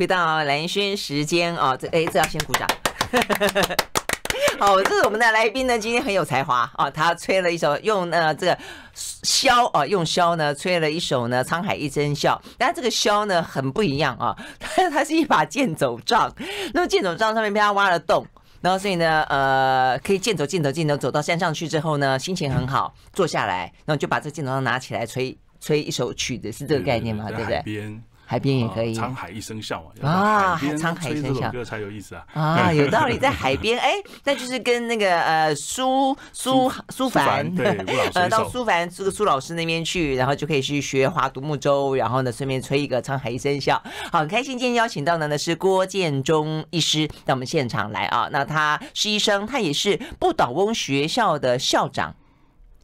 好，回到蓝轩时间啊，这哎，这要先鼓掌。好，这是我们的来宾呢，今天很有才华啊，他吹了一首用呃这个箫啊，用箫呢吹了一首呢《沧海一声笑》，但这个箫呢很不一样啊，它 它是一把剑走杖，那么剑走杖上面被他挖了洞，然后所以呢呃可以剑走剑走剑走走到山上去之后呢，心情很好，坐下来，然后就把这剑走杖拿起来吹吹一首曲子，是这个概念吗？对不对？海边也可以，沧海一声笑嘛啊！沧海一声笑歌才有意思啊！啊，有道理，在海边哎，那就是跟那个呃苏苏苏凡对，呃到苏凡这个苏老师那边去，然后就可以去学划独木舟，然后呢顺便吹一个沧海一声笑。好，很开心今天邀请到的呢是郭建中医师到我们现场来啊，那他是医生，他也是不倒翁学校的校长。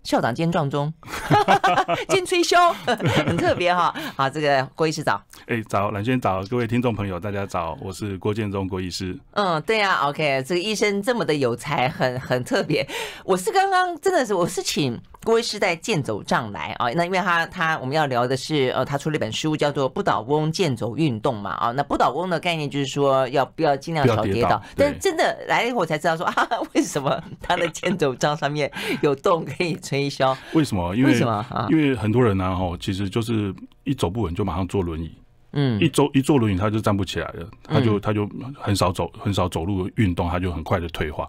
校长兼撞钟，兼吹箫，很特别哈。好，这个郭医师早。哎，早，蓝轩早，各位听众朋友，大家早，我是郭建中郭医师。嗯，对呀，OK，这个医生这么的有才，很很特别。我是刚刚真的是，我是请。郭医师在剑走杖来啊，那因为他他我们要聊的是呃，他出了一本书叫做《不倒翁剑走运动》嘛啊，那不倒翁的概念就是说要不要尽量少跌倒，但真的来了以后我才知道说啊，为什么他的剑走杖上面有洞可以吹箫？为什么？因为什么？因为很多人呢哈，其实就是一走不稳就马上坐轮椅，嗯，一走一坐轮椅他就站不起来了，他就他就很少走很少走路运动，他就很快的退化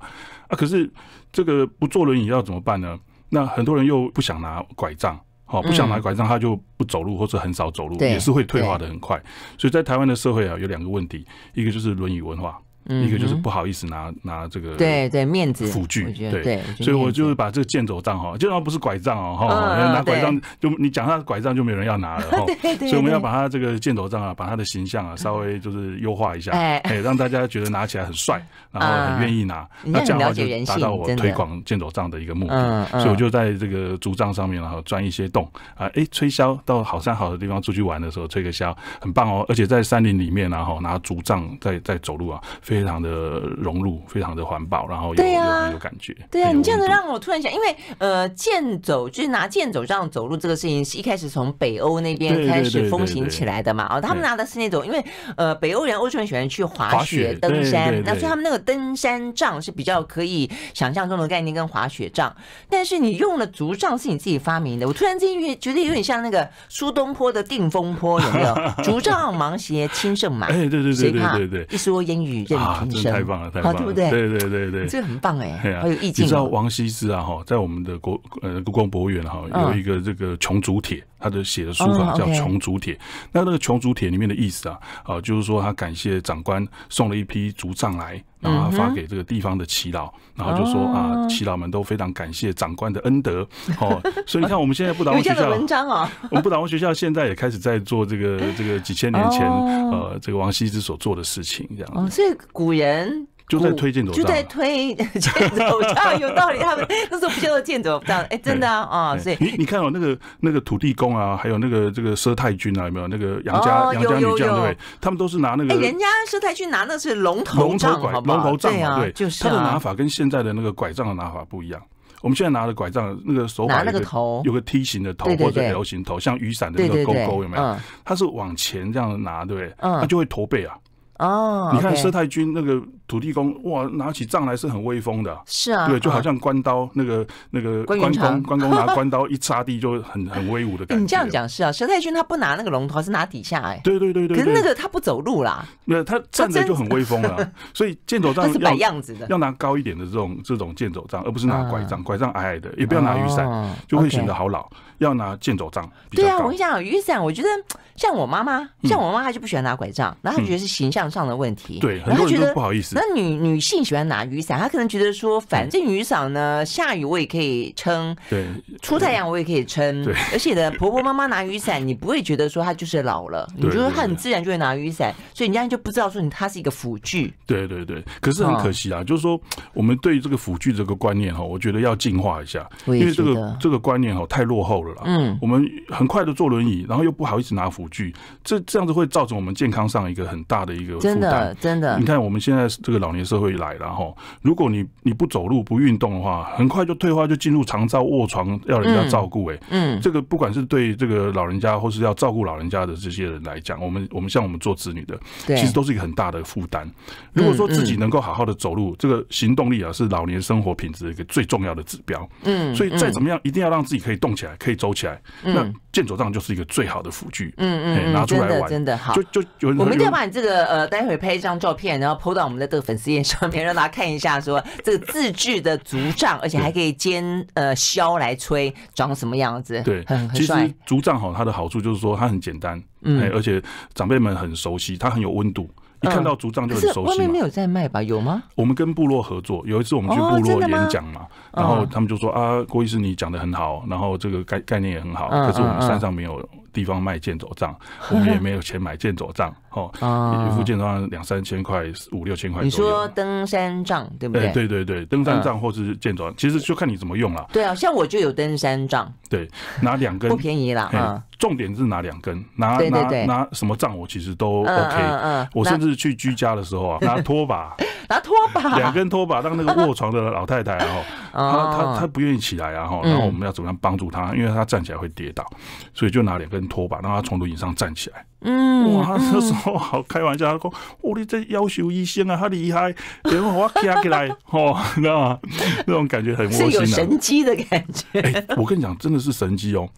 啊。可是这个不坐轮椅要怎么办呢？那很多人又不想拿拐杖，好，不想拿拐杖，他就不走路或者很少走路，也是会退化的很快。所以在台湾的社会啊，有两个问题，一个就是轮椅文化。一个就是不好意思拿拿这个对对面子辅具对，所以我就是把这个剑走杖哈，就算不是拐杖哦哈，拿拐杖就你讲他拐杖就没有人要拿了 哈，所以我们要把他这个剑走杖啊，把他的形象啊稍微就是优化一下，哎，让大家觉得拿起来很帅，然后很愿意拿，那这样的话就达到我推广剑走杖的一个目的，所以我就在这个竹杖上面然后钻一些洞啊，哎，吹箫到好山好的地方出去玩的时候吹个箫很棒哦，而且在山林里面然后拿竹杖在在走路啊，非非常的融入，非常的环保，然后又又很有感觉。对啊，你这样子让我突然想，因为呃，健走就是拿健走这样走路这个事情，是一开始从北欧那边开始风行起来的嘛。哦，他们拿的是那种，因为呃，北欧人、欧洲人喜欢去滑雪、登山，那所以他们那个登山杖是比较可以想象中的概念跟滑雪杖。但是你用的竹杖是你自己发明的，我突然之间觉得有点像那个苏东坡的定风坡，有没有？竹杖芒鞋轻胜马，哎，对对对对对对，一蓑烟雨任平生，太棒了，太棒了，对不对？对对对对，这个很棒哎，很有意境。你知道王羲之啊哈，在我们的国呃故宫博物院哈有一个这个琼竹帖，他的写的书法叫穷竹帖。那那个穷竹帖里面的意思啊啊，就是说他感谢长官送了一批竹杖来。然后发给这个地方的耆老，然后就说啊，耆老们都非常感谢长官的恩德 哦。所以你看，我们现在不倒翁学校，文章啊，我们不倒翁学校现在也开始在做这个这个几千年前呃这个王羲之所做的事情，这样。哦，所以古人。就在推荐走杖，就在推剑走杖，有道理。他们那时候不叫做剑走杖，哎，真的啊啊！所以你你看哦，那个那个土地公啊，还有那个这个佘太君啊，有没有那个杨家杨家女将对不对？他们都是拿那个，哎，人家佘太君拿的是龙头杖，龙头杖啊，对，就是他的拿法跟现在的那个拐杖的拿法不一样。我们现在拿的拐杖，那个手把那个头有个梯形的头或者 L 型头，像雨伞的那个勾勾，有没有？它是往前这样拿，对不对？它就会驼背啊。哦，你看佘太君那个土地公，哇，拿起杖来是很威风的，是啊，对，就好像关刀那个那个关公，关公拿关刀一插地就很很威武的感觉。你这样讲是啊，佘太君他不拿那个龙头，是拿底下哎，对对对对，可是那个他不走路啦，没有他站着就很威风了，所以剑走杖是摆样子的，要拿高一点的这种这种剑走杖，而不是拿拐杖，拐杖矮矮的，也不要拿雨伞，就会显得好老。要拿剑走杖，对啊，我跟你讲，雨伞，我觉得像我妈妈，像我妈妈就不喜欢拿拐杖，然后她觉得是形象上的问题，对，很多人都不好意思。那女女性喜欢拿雨伞，她可能觉得说，反正雨伞呢，下雨我也可以撑，对，出太阳我也可以撑，对。而且呢，婆婆妈妈拿雨伞，你不会觉得说她就是老了，你觉得她很自然就会拿雨伞，所以人家就不知道说你她是一个辅具。对对对，可是很可惜啊，就是说我们对于这个辅具这个观念哈，我觉得要进化一下，因为这个这个观念哈太落后了啦，嗯，我们。很快的坐轮椅，然后又不好意思拿辅具，这这样子会造成我们健康上一个很大的一个负担。真的，真的。你看我们现在这个老年社会来了哈，如果你你不走路不运动的话，很快就退化，就进入长照卧床要人家照顾。哎，嗯，这个不管是对这个老人家或是要照顾老人家的这些人来讲，我们我们像我们做子女的，其实都是一个很大的负担。如果说自己能够好好的走路，这个行动力啊，是老年生活品质的一个最重要的指标。嗯，所以再怎么样，一定要让自己可以动起来，可以走起来。那健走杖就是一个最好的辅具。嗯嗯，拿出来玩，真的好。就就有我们一定要把你这个呃，待会拍一张照片，然后 PO 到我们的这个粉丝页上面，让大家看一下，说这个自制的竹杖，而且还可以兼 呃削来吹，长什么样子？对，很其实竹杖好，它的好处就是说它很简单，嗯，而且长辈们很熟悉，它很有温度。一看到竹杖就很熟悉。外面没有在卖吧？有吗？我们跟部落合作，有一次我们去部落演讲嘛，然后他们就说啊，郭医师你讲的很好，然后这个概概念也很好，可是我们山上没有地方卖剑走杖，我们也没有钱买剑走杖，哦，一副剑走杖两三千块，五六千块。你说登山杖对不对？对对对，登山杖或是剑走杖，其实就看你怎么用了。对啊，像我就有登山杖，对，拿两根 不便宜啦。嗯，重点是拿两根，拿拿拿什么杖我其实都 OK，我甚至。是去居家的时候啊，拿拖把，拿拖把，两根拖把，让那个卧床的老太太，然后 她她她不愿意起来，然后然后我们要怎么样帮助她？因为她站起来会跌倒，所以就拿两根拖把，让她从轮椅上站起来。嗯，哇，那时候好开玩笑，他说：“哦，你这要求医生啊，他厉害，然后我夹起来，哦，你知道吗？那种感觉很窝心，有神机的感觉。哎，我跟你讲，真的是神机哦！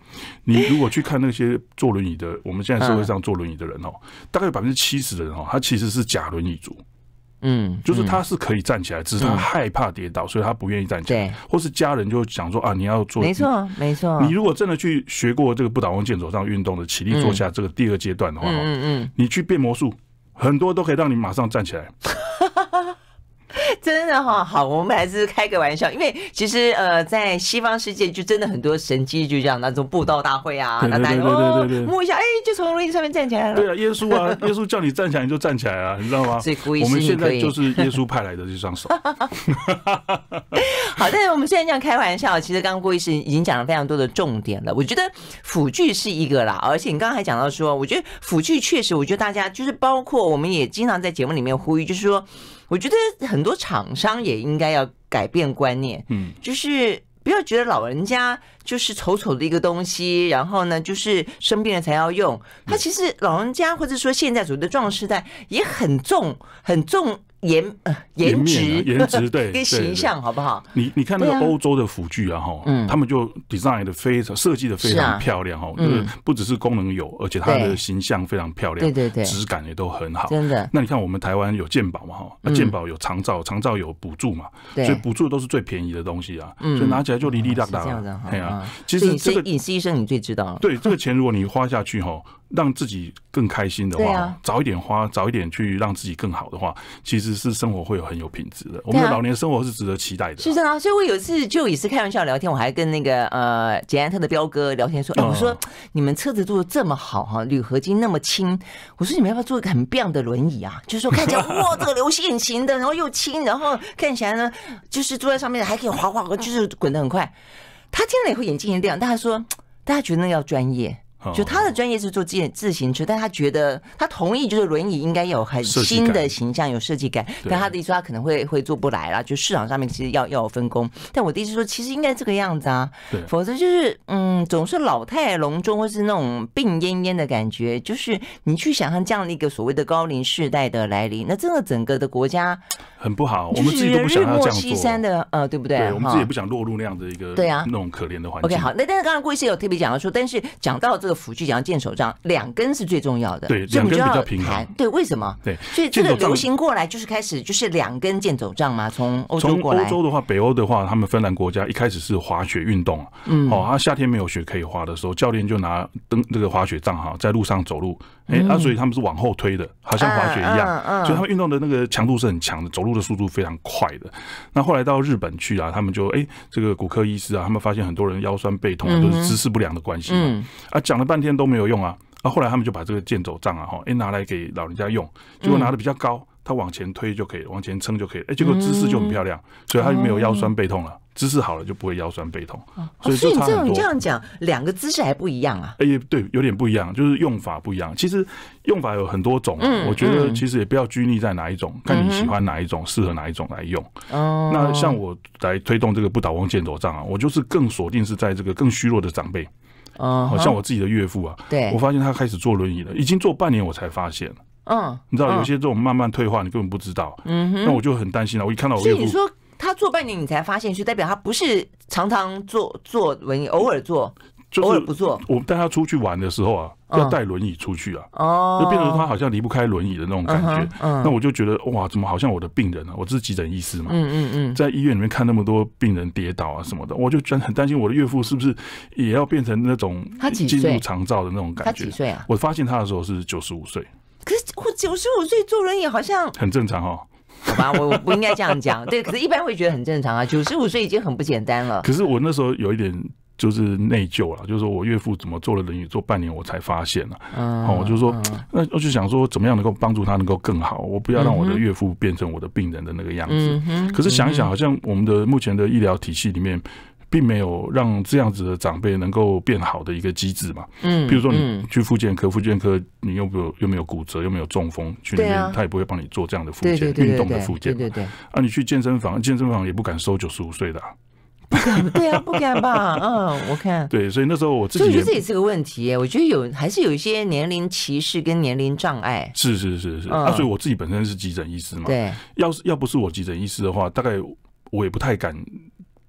你如果去看那些坐轮椅的，我们现在社会上坐轮椅的人哦，大概有百分之七十的人哦，他其实是假轮椅族。嗯，就是他是可以站起来，只是他害怕跌倒，所以他不愿意站起来。或是家人就想说啊，你要做，没错，没错。你如果真的去学过这个不倒翁健走上运动的起立坐下这个第二阶段的话，嗯嗯，你去变魔术，很多都可以让你马上站起来。真的哈，好，我们还是开个玩笑，因为其实呃，在西方世界就真的很多神迹，就这样那种布道大会啊，那大家哦摸一下，哎，就从轮椅上面站起来了。对啊，耶稣啊，耶稣叫你站起来你就站起来啊，你知道吗？所以我们现在就是耶稣派来的这双手。好，但是我们虽然这样开玩笑，其实刚刚郭医师已经讲了非常多的重点了。我觉得辅具是一个啦，而且你刚刚还讲到说，我觉得辅具确实，我觉得大家就是包括我们也经常在节目里面呼吁，就是说。我觉得很多厂商也应该要改变观念，嗯，就是不要觉得老人家就是丑丑的一个东西，然后呢，就是生病了才要用。他其实老人家或者说现在所谓的壮时代也很重，很重。颜呃颜值颜值 对跟形象好不好？你你看那个欧洲的辅具啊哈，他们就 design 的非常设计的非常漂亮哈，就是不只是功能有，而且它的形象非常漂亮，对对对，质感也都很好。真的。那你看我们台湾有健保嘛哈，那健保有长照，长照有补助嘛，所以补助都是最便宜的东西啊，所以拿起来就哩哩啦啦。这样子对啊，其实这个隐私医生你最知道了。对这个钱如果你花下去哈。让自己更开心的话，早一点花，早一点去让自己更好的话，其实是生活会有很有品质的。我们的老年生活是值得期待的。是的啊，所以我有一次就也是开玩笑聊天，我还跟那个呃捷安特的彪哥聊天说：“哎，我说你们车子做的这么好哈，铝合金那么轻，我说你们要不要做一个很棒的轮椅啊？就是说看起来 哇，这个流线型的，然后又轻，然后看起来呢，就是坐在上面还可以滑滑，就是滚得很快。”他听了以后眼睛一亮，但他说：“大家觉得那要专业。”就他的专业是做自自行车，但他觉得他同意，就是轮椅应该有很新的形象，有设计感。但他的意思说他可能会会做不来啦，就市场上面其实要要有分工。但我的意思说，其实应该这个样子啊，否则就是嗯，总是老态龙钟或是那种病恹恹的感觉。就是你去想象这样的一个所谓的高龄世代的来临，那真的整个的国家很不好。我们自己都不想要这样做的，呃，对不对？对，我们自己也不想落入那样的一个对啊那种可怜的环境。OK，好，那但是刚刚郭医师有特别讲到说，但是讲到这。个辅具讲健手杖，两根是最重要的，对，两根比较平衡。对，为什么？对，所以这个流行过来就是开始就是两根健走杖嘛，从欧洲过来。欧洲的话，北欧的话，他们芬兰国家一开始是滑雪运动，嗯，哦，他夏天没有雪可以滑的时候，教练就拿登这个滑雪杖哈，在路上走路，哎，啊，所以他们是往后推的，好像滑雪一样，所以他们运动的那个强度是很强的，走路的速度非常快的。那后来到日本去啊，他们就哎，这个骨科医师啊，他们发现很多人腰酸背痛都是姿势不良的关系嘛，啊，讲了半天都没有用啊。啊，后来他们就把这个健走杖啊，哈，哎，拿来给老人家用，结果拿的比较高。他往前推就可以，往前撑就可以，哎，结果姿势就很漂亮，所以他就没有腰酸背痛了。姿势好了就不会腰酸背痛。所以这种你这样讲，两个姿势还不一样啊？哎，对，有点不一样，就是用法不一样。其实用法有很多种，我觉得其实也不要拘泥在哪一种，看你喜欢哪一种，适合哪一种来用。哦。那像我来推动这个不倒翁健走杖啊，我就是更锁定是在这个更虚弱的长辈。哦。像我自己的岳父啊，对，我发现他开始坐轮椅了，已经坐半年我才发现。嗯，你知道有些这种慢慢退化，你根本不知道。嗯哼，那我就很担心了。我一看到我岳父，你说他做半年你才发现，就代表他不是常常坐坐轮椅，偶尔坐，偶尔不坐。我带他出去玩的时候啊，要带轮椅出去啊，哦，就变成他好像离不开轮椅的那种感觉。嗯，那我就觉得哇，怎么好像我的病人啊，我这是急诊医师嘛，嗯嗯嗯，在医院里面看那么多病人跌倒啊什么的，我就真很担心我的岳父是不是也要变成那种他进入长照的那种感觉？他几岁啊？我发现他的时候是九十五岁。可是我九十五岁坐轮椅好像很正常哦，好吧，我我不应该这样讲，对，可是一般会觉得很正常啊，九十五岁已经很不简单了。可是我那时候有一点就是内疚了，就是说我岳父怎么坐了轮椅坐半年，我才发现了，哦，我就说，那我就想说怎么样能够帮助他能够更好，我不要让我的岳父变成我的病人的那个样子。可是想一想，好像我们的目前的医疗体系里面。并没有让这样子的长辈能够变好的一个机制嘛？嗯，比如说你去复健科，复健科你又没有又没有骨折，又没有中风，去那边他也不会帮你做这样的复健运动的复健。对对对。啊，你去健身房，健身房也不敢收九十五岁的。不敢 对啊，不敢吧？嗯，我看。对，所以那时候我自己，我觉得这也是个问题。我觉得有还是有一些年龄歧视跟年龄障碍。是是是是。啊，所以我自己本身是急诊医师嘛。对。要是要不是我急诊医师的话，大概我也不太敢。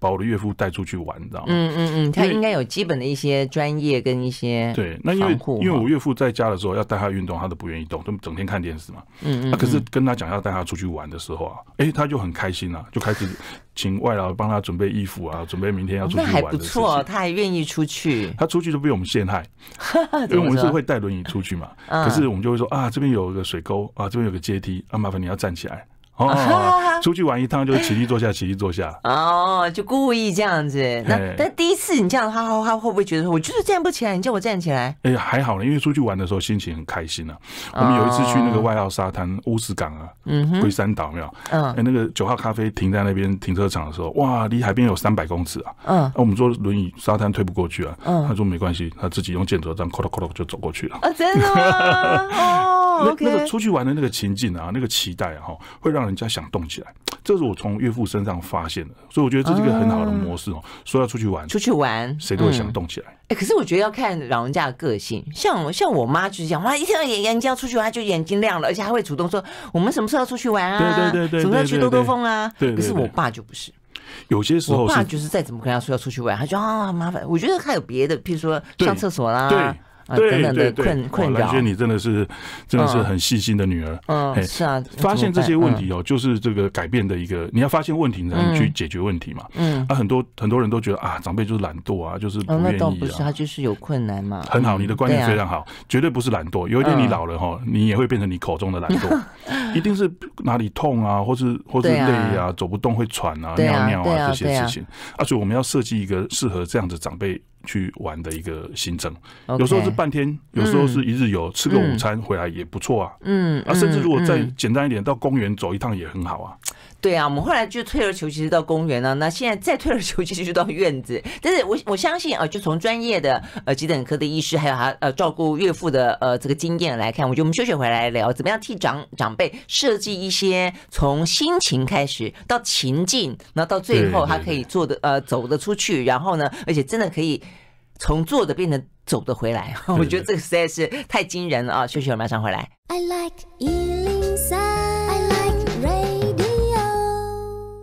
把我的岳父带出去玩，你知道吗？嗯嗯嗯，他应该有基本的一些专业跟一些对。那因为因为我岳父在家的时候要带他运动，他都不愿意动，都整天看电视嘛。嗯嗯。可是跟他讲要带他出去玩的时候啊，哎，他就很开心啊，就开始请外劳帮他准备衣服啊，准备明天要出去玩。那还不错，他还愿意出去。他出去都被我们陷害，因为我们是会带轮椅出去嘛。可是我们就会说啊，这边有个水沟啊，这边有个阶梯啊，麻烦你要站起来。哦，出去玩一趟就起立坐下，起立坐下。哦，就故意这样子。那但第一次你这样，他他他会不会觉得说，我就是站不起来，你叫我站起来？哎，还好呢，因为出去玩的时候心情很开心啊。我们有一次去那个外澳沙滩乌石港啊，嗯龟山岛没有？嗯，哎，那个九号咖啡停在那边停车场的时候，哇，离海边有三百公尺啊。嗯，那我们坐轮椅沙滩推不过去啊。嗯，他说没关系，他自己用健走这样，咯咯咯就走过去了。啊，真的吗？哦，那那个出去玩的那个情境啊，那个期待哈，会让人家想动起来。这是我从岳父身上发现的，所以我觉得这是一个很好的模式哦。说要出去玩，出去玩，谁都会想动起来。哎，可是我觉得要看老人家的个性，像像我妈就是这样，哇，一听到眼眼睛要出去玩，就眼睛亮了，而且还会主动说我们什么时候要出去玩啊？对对对对，什么时候去兜兜风啊？对。可是我爸就不是，有些时候，我爸就是再怎么跟他说要出去玩，他就啊麻烦。我觉得还有别的，譬如说上厕所啦。对。对对对，困困扰。蓝轩，你真的是真的是很细心的女儿。嗯，是啊。发现这些问题哦，就是这个改变的一个，你要发现问题才能去解决问题嘛。嗯。啊，很多很多人都觉得啊，长辈就是懒惰啊，就是不愿意啊。不是，他就是有困难嘛。很好，你的观念非常好，绝对不是懒惰。有一天你老了哈，你也会变成你口中的懒惰，一定是哪里痛啊，或是或是累啊，走不动会喘啊，尿尿啊这些事情。啊，所以我们要设计一个适合这样子长辈。去玩的一个行程，有时候是半天，有时候是一日游，吃个午餐回来也不错啊。嗯，啊，甚至如果再简单一点，到公园走一趟也很好啊。对啊，我们后来就退而求其次到公园了。那现在再退而求其次就到院子。但是我我相信啊，就从专业的呃急诊科的医师，还有他呃照顾岳父的呃这个经验来看，我觉得我们休息回来聊，怎么样替长长辈设计一些从心情开始到情境，然后到最后他可以做的呃走得出去，然后呢，而且真的可以从坐的变成走得回来。我觉得这个实在是太惊人了啊！休息，马上回来。I like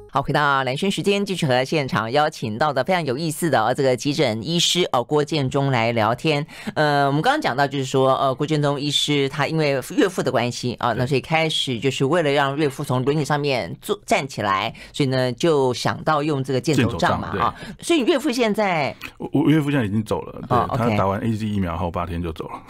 好，回到蓝轩时间，继续和现场邀请到的非常有意思的哦，这个急诊医师哦郭建中来聊天。呃，我们刚刚讲到，就是说，呃，郭建中医师他因为岳父的关系啊，那所以开始就是为了让岳父从轮椅上面坐站起来，所以呢就想到用这个箭头杖嘛啊。所以岳父现在，我我岳父现在已经走了，对他打完 A Z 疫苗后八天就走了。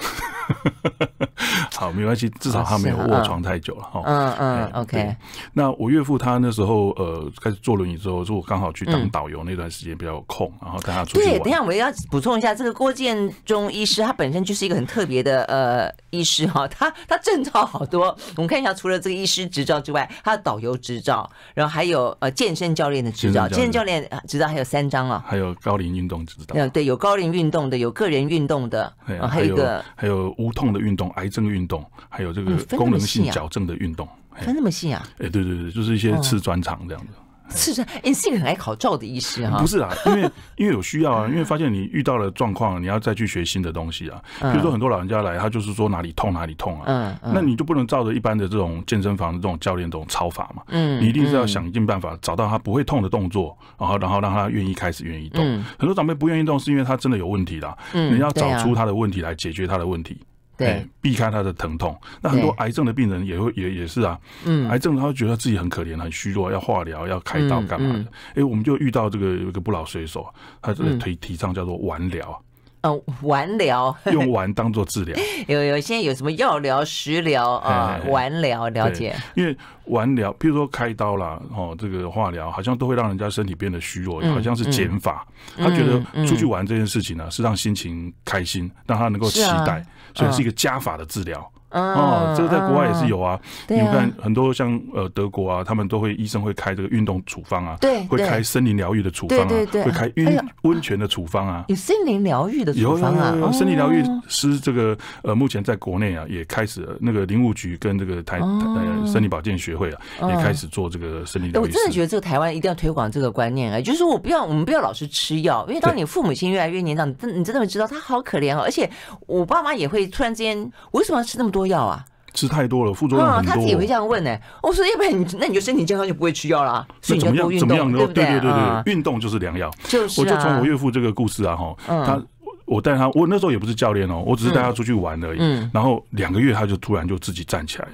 好，没关系，至少他没有卧床太久了哈。嗯嗯，OK。那我岳父他那时候呃。开始坐轮椅之后，就我刚好去当导游那段时间比较有空，然后带他出去对，等下我要补充一下，这个郭建中医师他本身就是一个很特别的呃医师哈，他他证照好多。我们看一下，除了这个医师执照之外，他的导游执照，然后还有呃健身教练的执照，健身教练执照还有三张啊，还有高龄运动执照。嗯，对，有高龄运动的，有个人运动的，还有一个还有无痛的运动，癌症运动，还有这个功能性矫正的运动。分那么细啊？哎，对对对，就是一些次专长这样的。是是，哎，是一个很爱考照的医师哈。不是啊，因为 因为有需要啊，因为发现你遇到了状况，你要再去学新的东西啊。比如说很多老人家来，他就是说哪里痛哪里痛啊。嗯嗯。那你就不能照着一般的这种健身房的这种教练这种操法嘛？嗯。你一定是要想尽办法找到他不会痛的动作，然后然后让他愿意开始愿意动。很多长辈不愿意动，是因为他真的有问题啦。嗯。你要找出他的问题来解决他的问题。对，避开他的疼痛。那很多癌症的病人也会也也是啊，嗯，癌症他会觉得自己很可怜、很虚弱，要化疗、要开刀干嘛的？哎，我们就遇到这个有一个不老水手，他这个提提倡叫做玩疗。嗯，玩疗用玩当做治疗。有有现在有什么药疗、食疗啊？玩疗了解。因为玩疗，譬如说开刀啦，哦，这个化疗，好像都会让人家身体变得虚弱，好像是减法。他觉得出去玩这件事情呢，是让心情开心，让他能够期待，所以是一个加法的治疗。哦，这个在国外也是有啊。你看很多像呃德国啊，他们都会医生会开这个运动处方啊，对，会开森林疗愈的处方啊，会开温温泉的处方啊。有森林疗愈的处方啊。森林疗愈师这个呃，目前在国内啊也开始那个林务局跟这个台呃森林保健学会啊也开始做这个森林疗愈。我真的觉得这个台湾一定要推广这个观念啊，就是我不要我们不要老是吃药，因为当你父母亲越来越年长，你真你真的会知道他好可怜哦。而且我爸妈也会突然之间，我为什么要吃那么多？多药啊，吃太多了，副作用很多。他自己会这样问呢。我说，要不然你那你就身体健康就不会吃药了。那怎么样？怎么样？对对对对，运动就是良药。就是，我就从我岳父这个故事啊，哈，他我带他，我那时候也不是教练哦，我只是带他出去玩而已。嗯。然后两个月他就突然就自己站起来，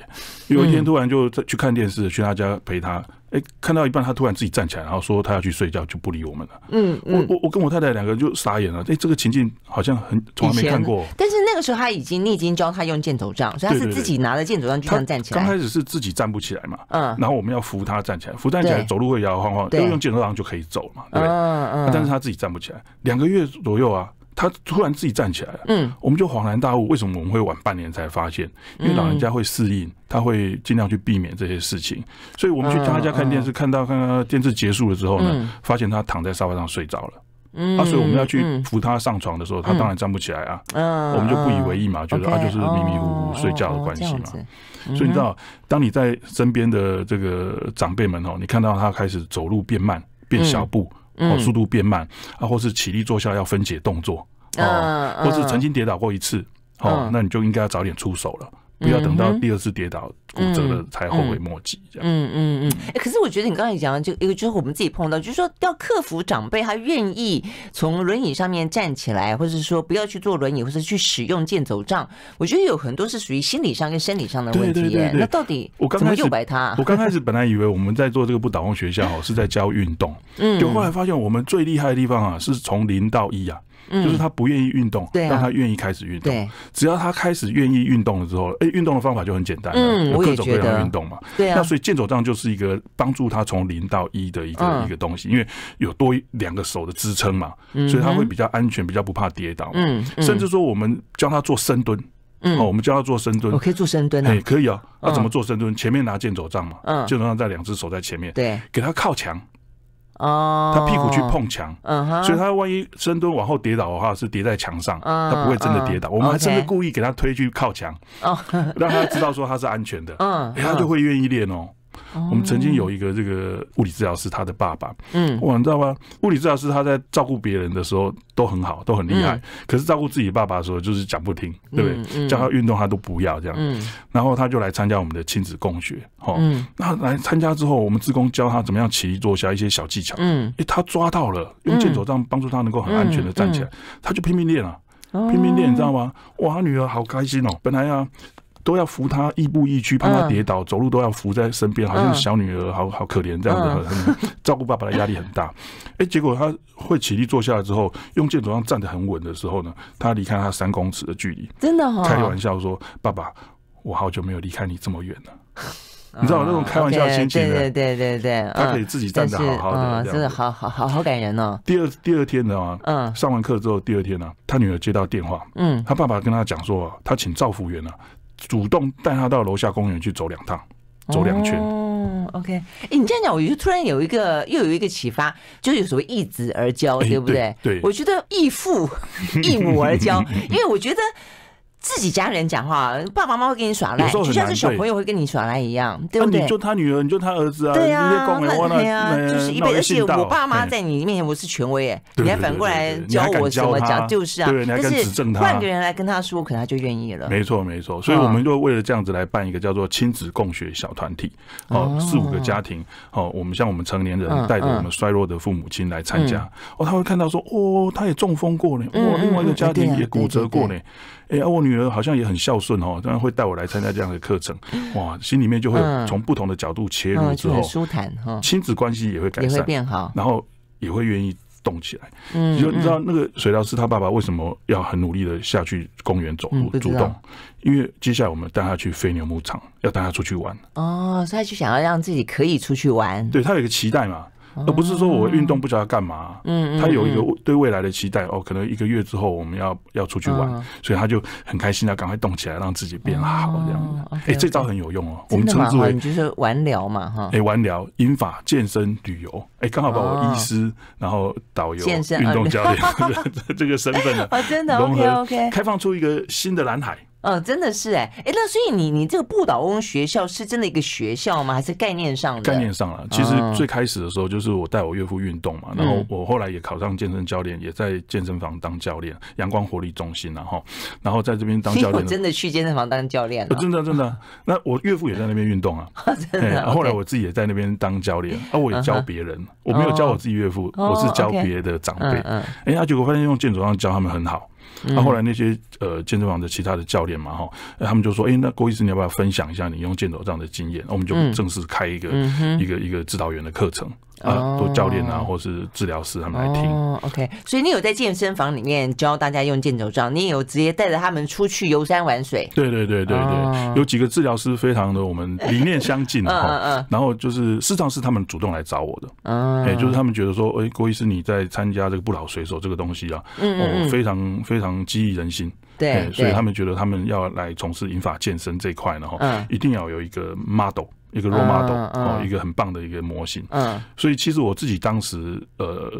有一天突然就去看电视，去他家陪他。哎，看到一半，他突然自己站起来，然后说他要去睡觉，就不理我们了。嗯，我我我跟我太太两个就傻眼了。哎，这个情境好像很从来没看过。但是那个时候他已经，你已经教他用健走杖，所以他是自己拿着健走杖就这样站起来。刚开始是自己站不起来嘛，嗯，然后我们要扶他站起来，扶站起来走路会摇摇晃晃，要用健走杖就可以走嘛，对不对？嗯嗯。但是他自己站不起来，两个月左右啊。他突然自己站起来了，嗯，我们就恍然大悟，为什么我们会晚半年才发现？因为老人家会适应，他会尽量去避免这些事情。所以我们去他家看电视，看到看到电视结束了之后呢，发现他躺在沙发上睡着了。嗯，啊，所以我们要去扶他上床的时候，他当然站不起来啊。嗯，我们就不以为意嘛，觉得他就是迷迷糊糊睡觉的关系嘛。所以你知道，当你在身边的这个长辈们哦，你看到他开始走路变慢，变小步。哦，速度变慢啊，或是起立坐下要分解动作，哦，或是曾经跌倒过一次，哦，那你就应该要早点出手了。不要等到第二次跌倒骨折了才后悔莫及，这样。嗯嗯嗯。哎，可是我觉得你刚才讲的就一个就是我们自己碰到，就是说要克服长辈他愿意从轮椅上面站起来，或者是说不要去坐轮椅，或者去使用健走杖。我觉得有很多是属于心理上跟生理上的问题。那到底我怎么诱白他？我刚开始本来以为我们在做这个不倒翁学校是在教运动，嗯，就后来发现我们最厉害的地方啊，是从零到一啊。就是他不愿意运动，让他愿意开始运动。只要他开始愿意运动了之后，哎，运动的方法就很简单，有各种各样的运动嘛。对啊。那所以健走杖就是一个帮助他从零到一的一个一个东西，因为有多两个手的支撑嘛，所以他会比较安全，比较不怕跌倒。嗯。甚至说我们教他做深蹲，哦，我们教他做深蹲，我可以做深蹲啊，可以啊。那怎么做深蹲？前面拿健走杖嘛，嗯，健走杖在两只手在前面，对，给他靠墙。哦，他屁股去碰墙，嗯哼，所以他万一深蹲往后跌倒的话，是跌在墙上，他不会真的跌倒。我们还甚至故意给他推去靠墙，哦，让他知道说他是安全的，嗯，他就会愿意练哦。我们曾经有一个这个物理治疗师，他的爸爸，嗯，哇，你知道吗？物理治疗师他在照顾别人的时候都很好，都很厉害，可是照顾自己爸爸的时候就是讲不听，对不对？叫他运动他都不要这样，嗯，然后他就来参加我们的亲子共学，哈，那来参加之后，我们职工教他怎么样起立坐下一些小技巧，嗯，哎，他抓到了，用健走杖帮助他能够很安全的站起来，他就拼命练啊，拼命练，你知道吗？哇，他女儿好开心哦，本来啊。都要扶他亦步亦趋，怕他跌倒，走路都要扶在身边，好像小女儿，好好可怜这样子，很照顾爸爸的压力很大。哎，结果他会起立坐下来之后，用箭头上站得很稳的时候呢，他离开他三公尺的距离，真的哈，开玩笑说：“爸爸，我好久没有离开你这么远了。”你知道那种开玩笑心情的，对对对对，他可以自己站得好好的，真的。好好好好感人哦。第二第二天呢，嗯，上完课之后，第二天呢，他女儿接到电话，嗯，他爸爸跟他讲说，他请赵福元呢，主动带他到楼下公园去走两趟，走两圈。哦，OK，哎，你这样讲，我就突然有一个又有一个启发，就是有所谓一子而教，对不对？对，我觉得义父 义母而教，因为我觉得。自己家人讲话，爸爸妈妈会跟你耍赖，就像是小朋友会跟你耍赖一样，对不对？你就他女儿，你就他儿子啊，对呀，对呀，就是一辈子。我爸妈在你面前我是权威哎，你还反过来教我怎么讲，就是啊。对，你还敢指正他换个人来跟他说，可能他就愿意了。没错，没错。所以我们就为了这样子来办一个叫做亲子共学小团体，哦，四五个家庭，哦，我们像我们成年人带着我们衰弱的父母亲来参加，哦，他会看到说，哦，他也中风过呢，哦，另外一个家庭也骨折过呢。哎，我女儿好像也很孝顺哦，当然会带我来参加这样的课程。哇，心里面就会从不同的角度切入之后，舒坦哈，亲子关系也会改善，变好，然后也会愿意动起来。嗯，就你知道那个水疗师他爸爸为什么要很努力的下去公园走路主动？因为接下来我们带他去飞牛牧场，要带他出去玩。哦，所以他就想要让自己可以出去玩。对他有一个期待嘛。而不是说我运动不知道干嘛，嗯，他有一个对未来的期待哦，可能一个月之后我们要要出去玩，所以他就很开心要赶快动起来，让自己变好这样。哎，这招很有用哦，我们称之为就是玩聊嘛哈。哎，玩聊、英法、健身、旅游，哎，刚好把我医师、然后导游、运动教练 这个身份呢，真的 OK OK，开放出一个新的蓝海。嗯，真的是哎，哎，那所以你你这个不倒翁学校是真的一个学校吗？还是概念上的？概念上了。其实最开始的时候，就是我带我岳父运动嘛，然后我后来也考上健身教练，也在健身房当教练，阳光活力中心，然后然后在这边当教 练。真的去健身房当教练？真的真的。那我岳父也在那边运动啊，真的。后来我自己也在那边当教练，啊，我也教别人，我没有教我自己岳父，我是教别的长辈。哎，结果发现用健走上教他们很好。那后来那些呃健身房的其他的教练嘛哈，他们就说，哎，那郭医师你要不要分享一下你用健走这样的经验？我们就正式开一个一个一个指导员的课程。啊，多教练啊，或是治疗师他们来听。哦，OK，所以你有在健身房里面教大家用健走杖，你也有直接带着他们出去游山玩水。对对对对对，有几个治疗师非常的我们理念相近 哈，然后就是事实上是他们主动来找我的，哎，就是他们觉得说，哎，郭医师你在参加这个不老水手这个东西啊，哦，非常非常激励人心。对，所以他们觉得他们要来从事引法健身这一块呢，哈，一定要有一个 model。一个 role model 哦，一个很棒的一个模型。嗯，所以其实我自己当时呃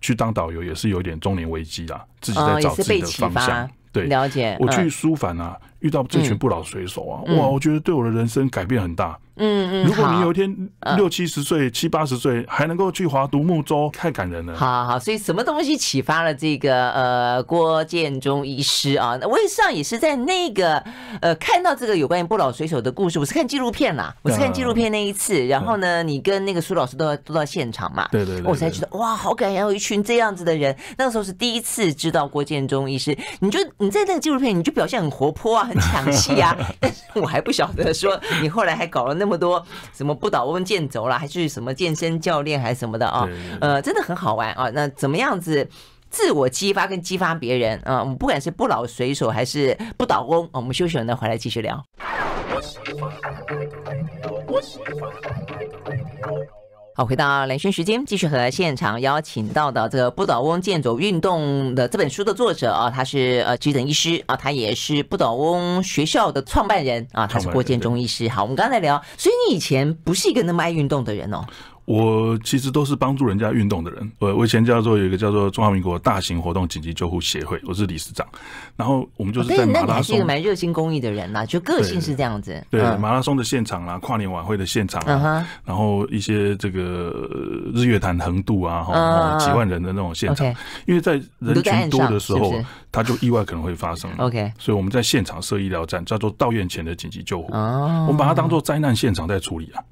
去当导游也是有点中年危机啦，自己在找自己的方向。对，了解。我去书凡啊，遇到这群不老水手啊，哇，我觉得对我的人生改变很大。嗯嗯，如果你有一天六七十岁、七八十岁还能够去划独木舟，太感人了。好好，所以什么东西启发了这个呃郭建中医师啊？我实际上也是在那个呃看到这个有关于不老水手的故事，我是看纪录片啦，我是看纪录片那一次，然后呢，你跟那个苏老师都都到现场嘛，对对，我才觉得哇，好感人，有一群这样子的人。那个时候是第一次知道郭建中医师，你就你在那个纪录片，你就表现很活泼啊，很抢戏啊，但是我还不晓得说你后来还搞了那。么多什么不倒翁健走啦，还是什么健身教练还是什么的啊？呃，真的很好玩啊。那怎么样子自我激发跟激发别人啊？我们不管是不老水手还是不倒翁，我们休息完再回来继续聊。好，回到蓝轩时间，继续和现场邀请到的这个不倒翁健走运动的这本书的作者啊，他是呃急诊医师啊，他也是不倒翁学校的创办人啊，他是郭建中医师。好，我们刚才聊，所以你以前不是一个那么爱运动的人哦。我其实都是帮助人家运动的人。我我以前叫做有一个叫做中华民国大型活动紧急救护协会，我是理事长。然后我们就是在马拉松，是一个蛮热心公益的人呐，就个性是这样子。对马拉松的现场啦，跨年晚会的现场啊，然后一些这个日月潭横渡啊，哈，几万人的那种现场，因为在人群多的时候，他就意外可能会发生。OK，所以我们在现场设医疗站，叫做到院前的紧急救护。哦，我们把它当做灾难现场在处理啊。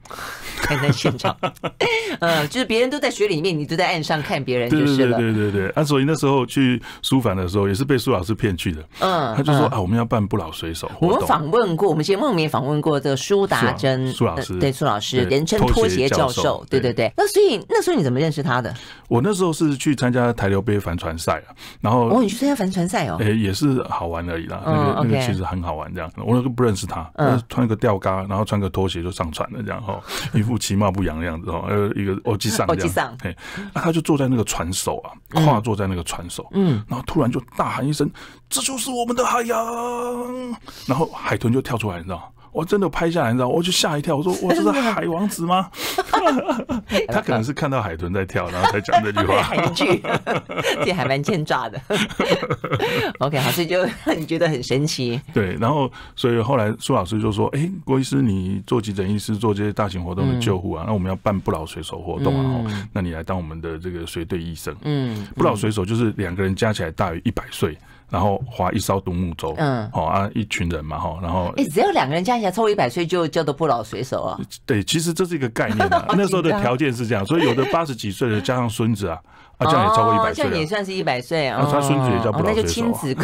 看在现场，呃，就是别人都在水里面，你都在岸上看别人，就是了。对对对对啊，所以那时候去书凡的时候，也是被苏老师骗去的。嗯，他就说啊，我们要办不老水手。我们访问过，我们节目里面访问过这个苏达真苏老师，对苏老师，人称拖鞋教授。对对对。那所以那时候你怎么认识他的？我那时候是去参加台流杯帆船赛啊，然后哦，你去参加帆船赛哦？哎，也是好玩而已啦。那个那个其实很好玩，这样。我那个不认识他，穿一个吊嘎，然后穿个拖鞋就上船了，这样哈，一副其貌不扬的样子哦。呃，一个欧吉桑，欧吉桑，嘿，那他就坐在那个船首啊，跨坐在那个船首，嗯，然后突然就大喊一声：“这就是我们的海洋！”然后海豚就跳出来，你知道。我真的拍下来，你知道，我就吓一跳。我说：“我这是海王子吗？” 他可能是看到海豚在跳，然后才讲这句话。海剧，这还蛮欠炸的。OK，好，所以就 你觉得很神奇。对，然后所以后来苏老师就说：“哎，郭医师，你做急诊医师，做这些大型活动的救护啊，那我们要办不老水手活动啊，那你来当我们的这个随队医生。嗯，不老水手就是两个人加起来大于一百岁。”然后划一艘独木舟，嗯，好啊，一群人嘛，哈，然后，哎，只要两个人加起来超过一百岁，就叫做不老水手啊。对，其实这是一个概念啊。那时候的条件是这样，所以有的八十几岁的加上孙子啊。啊，这样也超过一百岁，这样也算是一百岁啊。他孙子也叫不老水手，那就亲子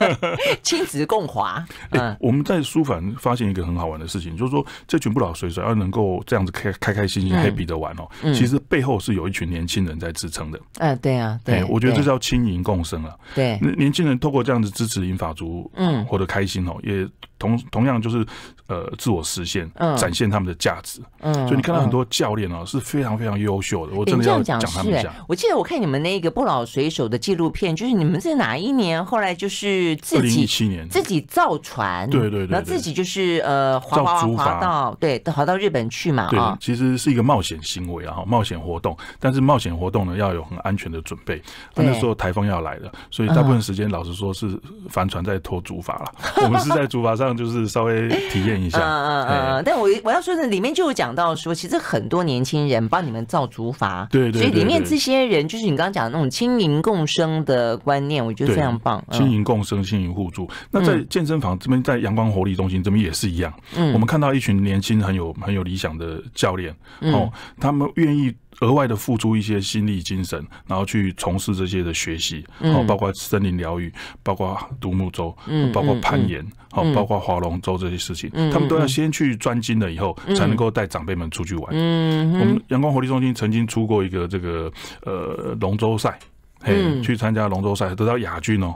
亲子共华。嗯，我们在书房发现一个很好玩的事情，就是说这群不老水手要能够这样子开开开心心 happy 的玩哦，其实背后是有一群年轻人在支撑的。嗯，对啊，对，我觉得这叫轻盈共生啊。对，年轻人透过这样子支持银发族，嗯，活得开心哦，也。同同样就是呃自我实现，展现他们的价值。嗯，所以你看到很多教练啊是非常非常优秀的。我真的要讲他们一下。我记得我看你们那个不老水手的纪录片，就是你们是哪一年？后来就是自己一七年自己造船，对对对，然后自己就是呃划划划到对划到日本去嘛。对，其实是一个冒险行为啊，冒险活动。但是冒险活动呢要有很安全的准备。那时候台风要来了，所以大部分时间老实说是帆船在拖竹筏了。我们是在竹筏上。就是稍微体验一下，嗯嗯嗯。但我我要说的里面就有讲到说，其实很多年轻人帮你们造竹筏，对对。所以里面这些人就是你刚刚讲的那种轻盈共生的观念，我觉得非常棒。轻盈共生，轻盈互助。那在健身房这边，在阳光活力中心这边也是一样。嗯，我们看到一群年轻很有很有理想的教练，哦，他们愿意。额外的付出一些心力、精神，然后去从事这些的学习，哦，包括森林疗愈，包括独木舟，嗯，包括攀岩，哦，包括划龙舟这些事情，他们都要先去专精了以后，才能够带长辈们出去玩。嗯，我们阳光活力中心曾经出过一个这个呃龙舟赛，嘿，去参加龙舟赛得到亚军哦。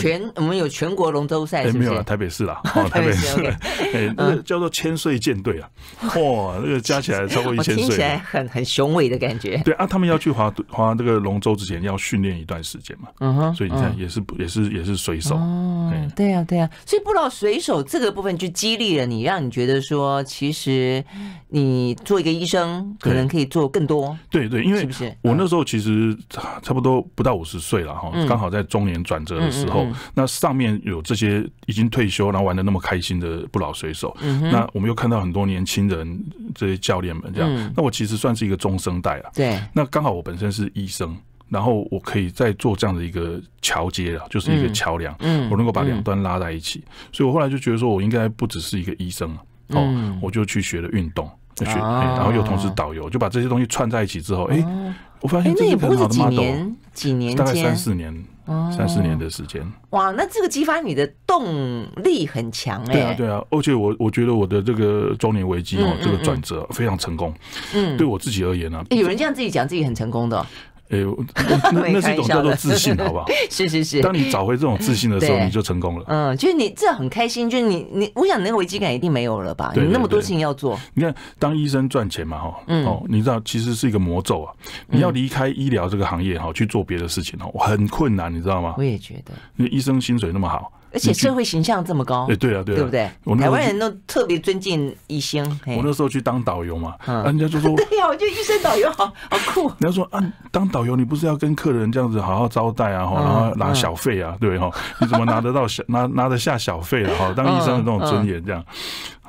全我们有全国龙舟赛，没有了台北市啦，台北市，哎，那个叫做千岁舰队啊，哇，那个加起来超过一千岁，听起来很很雄伟的感觉。对啊，他们要去划划这个龙舟之前要训练一段时间嘛，嗯哼，所以你看也是也是也是水手，哦，对啊对啊，所以不知道水手这个部分就激励了你，让你觉得说其实你做一个医生可能可以做更多，对对，因为我那时候其实差不多不到五十岁了哈，刚好在中年转折的时候。那上面有这些已经退休然后玩的那么开心的不老水手，那我们又看到很多年轻人这些教练们这样，那我其实算是一个中生代了。对，那刚好我本身是医生，然后我可以再做这样的一个桥接了，就是一个桥梁，嗯，我能够把两端拉在一起，所以我后来就觉得说我应该不只是一个医生哦，我就去学了运动，学，然后又同时导游，就把这些东西串在一起之后，哎，我发现这是很好的 model，几年，大概三四年。三四年的时间，哇，那这个激发你的动力很强哎。对啊，对啊，而且我我觉得我的这个中年危机哦，这个转折非常成功。嗯，对我自己而言呢，有人这样自己讲自己很成功的。哎，那那是一种叫做自信，好不好？是是是。当你找回这种自信的时候，你就成功了。嗯，就是你这很开心，就是你你，我想那个危机感一定没有了吧？你那么多事情要做。你看，当医生赚钱嘛，哈，哦，你知道其实是一个魔咒啊。你要离开医疗这个行业哈，去做别的事情哦，很困难，你知道吗？我也觉得，因为医生薪水那么好。而且社会形象这么高，对对啊，对啊，对不对？台湾人都特别尊敬医生。我那时候去当导游嘛，人家就说：“对呀，我觉得医生导游好好酷。”人家说：“啊，当导游你不是要跟客人这样子好好招待啊，哈，然后拿小费啊，对哈？你怎么拿得到小 拿拿得下小费啊哈？当医生的那种尊严这样。”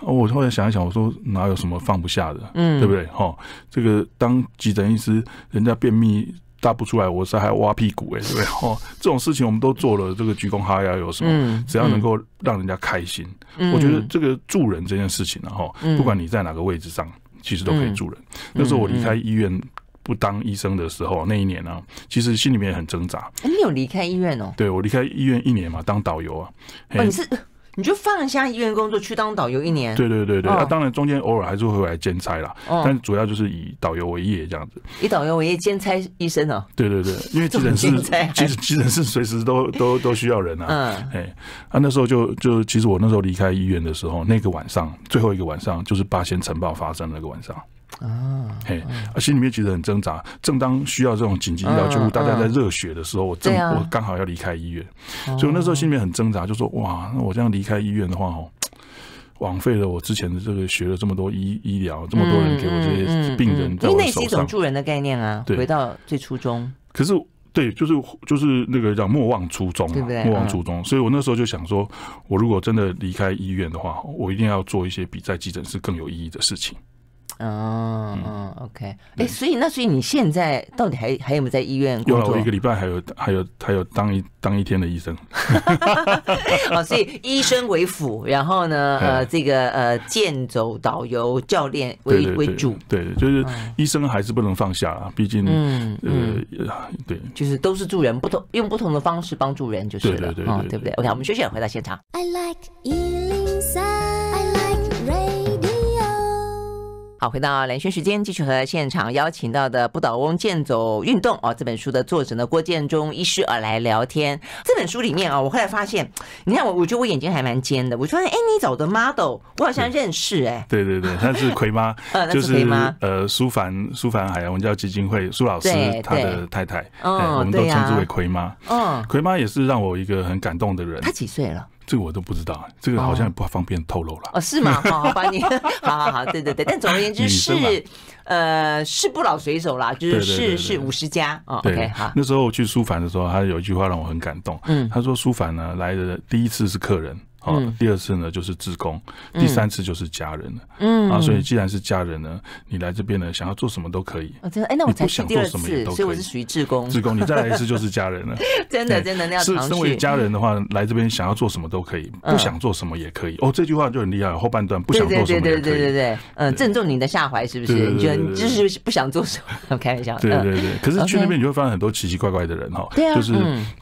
我后来想一想，我说哪有什么放不下的，嗯，对不对？哈，这个当急诊医师，人家便秘。答不出来，我是还挖屁股哎，对不对？哦，这种事情我们都做了，这个鞠躬哈腰有什么？只要能够让人家开心，我觉得这个助人这件事情呢，哈，不管你在哪个位置上，其实都可以助人。那时候我离开医院不当医生的时候，那一年呢，其实心里面很挣扎。你有离开医院哦？对，我离开医院一年嘛，当导游啊。哦，你是。你就放下医院工作去当导游一年？对对对对，那当然中间偶尔还是会回来兼差啦，但主要就是以导游为业这样子。以导游为业兼差医生哦？对对对，因为急诊室 其实急诊室随时 都都都需要人啊。嗯，哎，啊那时候就就其实我那时候离开医院的时候，那个晚上最后一个晚上就是八仙城堡发生那个晚上。啊，嘿，啊，心里面其实很挣扎。正当需要这种紧急医疗救护，大家在热血的时候，我正我刚好要离开医院，所以我那时候心里面很挣扎，就说哇，那我这样离开医院的话，哦，枉费了我之前的这个学了这么多医医疗，这么多人给我这些病人在我手上。因为那是一种助人的概念啊，回到最初衷。可是，对，就是就是那个叫莫忘初衷，对不对？莫忘初衷。所以我那时候就想说，我如果真的离开医院的话，我一定要做一些比在急诊室更有意义的事情。哦，嗯，OK，哎，所以那所以你现在到底还还有没有在医院工作？我一个礼拜还有还有还有当一当一天的医生。哦，所以医生为辅，然后呢，呃，这个呃，健走导游教练为为主。对，就是医生还是不能放下啊，毕竟，嗯呃，对，就是都是助人，不同用不同的方式帮助人就是了，对对不对？OK，我们休息，回到现场。I like 好，回到蓝轩时间，继续和现场邀请到的《不倒翁健走运动》哦，这本书的作者呢郭建中医师而来聊天。这本书里面啊，我后来发现，你看我，我觉得我眼睛还蛮尖的。我说，哎，你找的 model，我好像认识哎。对对对，他是葵妈，就是葵妈。呃，苏凡苏凡海洋文教基金会苏老师他的太太，我们都称之为葵妈。嗯，葵妈也是让我一个很感动的人。她几岁了？这个我都不知道，这个好像不方便透露了。哦，是吗？好，好吧，你，好好好，对对对。但总而言之是，呃，是不老水手啦，就是是是五十加哦。OK，好。那时候我去书凡的时候，他有一句话让我很感动。嗯，他说书凡呢来的第一次是客人。哦，第二次呢就是自工，第三次就是家人了。嗯，啊，所以既然是家人呢，你来这边呢，想要做什么都可以。哦，真的，哎，那我才想做什么也都可以。所以我是属于自工。自工，你再来一次就是家人了。真的，真的，那要是身为家人的话，来这边想要做什么都可以，不想做什么也可以。哦，这句话就很厉害。后半段不想做什么对对对对对嗯，正中你的下怀是不是？你觉得你就是不想做什么？开玩笑。对对对。可是去那边你会发现很多奇奇怪怪的人哈，就是